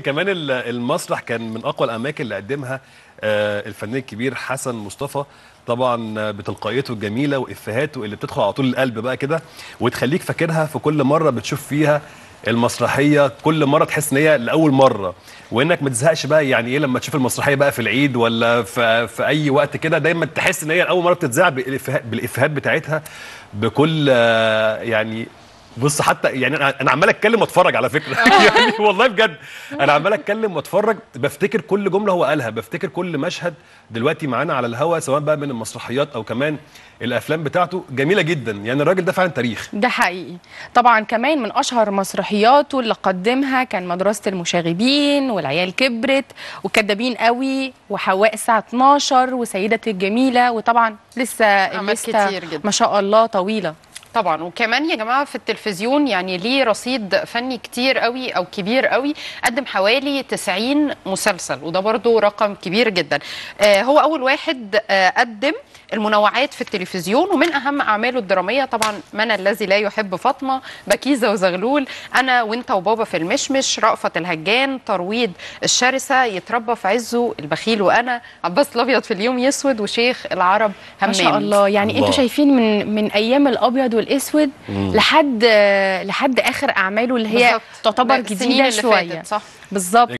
كمان ال- المسرح كان من أقوى الأماكن اللي قدمها آه، الفنان الكبير حسن مصطفى. طبعا بتلقائيته الجميلة وافهاته اللي بتدخل على طول القلب بقى كده وتخليك فاكرها في كل مرة بتشوف فيها المسرحية. كل مرة تحس إن هي لأول مرة وإنك ما تزهقش بقى يعني إيه لما تشوف المسرحية بقى في العيد ولا في, في أي وقت كده. دايما تحس إن هي اول مرة بتتذاع بالإفيهات بتاعتها بكل آه، يعني بص حتى يعني أنا أنا عمال أتكلم وأتفرج على فكرة. يعني والله بجد. أنا عمال أتكلم وأتفرج. بفتكر كل جملة هو قالها. بفتكر كل مشهد دلوقتي معانا على الهوا سواء بقى من المسرحيات أو كمان الأفلام بتاعته. جميلة جدا. يعني الراجل ده فعلا تاريخ. ده حقيقي. طبعا كمان من أشهر مسرحياته اللي قدمها كان مدرسة المشاغبين والعيال كبرت وكدابين قوي وحواء الساعة 12 وسيدتي الجميلة. وطبعا لسه الليسته كتير جدا. ما شاء الله طويلة. طبعا. وكمان يا جماعة في التلفزيون يعني ليه رصيد فني كتير قوي أو كبير قوي قدم حوالي 90 مسلسل وده برضو رقم كبير جدا. آه هو أول واحد آه قدم المنوعات في التلفزيون ومن أهم أعماله الدرامية طبعا من الذي لا يحب فاطمة بكيزة وزغلول. أنا وإنت وبابا في المشمش رأفت الهجان ترويض الشرسة يتربى في عزه البخيل وأنا عباس الأبيض في اليوم يسود وشيخ العرب همام ما شاء الله. يعني. أنتوا شايفين من من أيام الأبيض والاسود لحد لحد آخر أعماله اللي هي بالظبط. تعتبر جديدة شوية. بالظبط.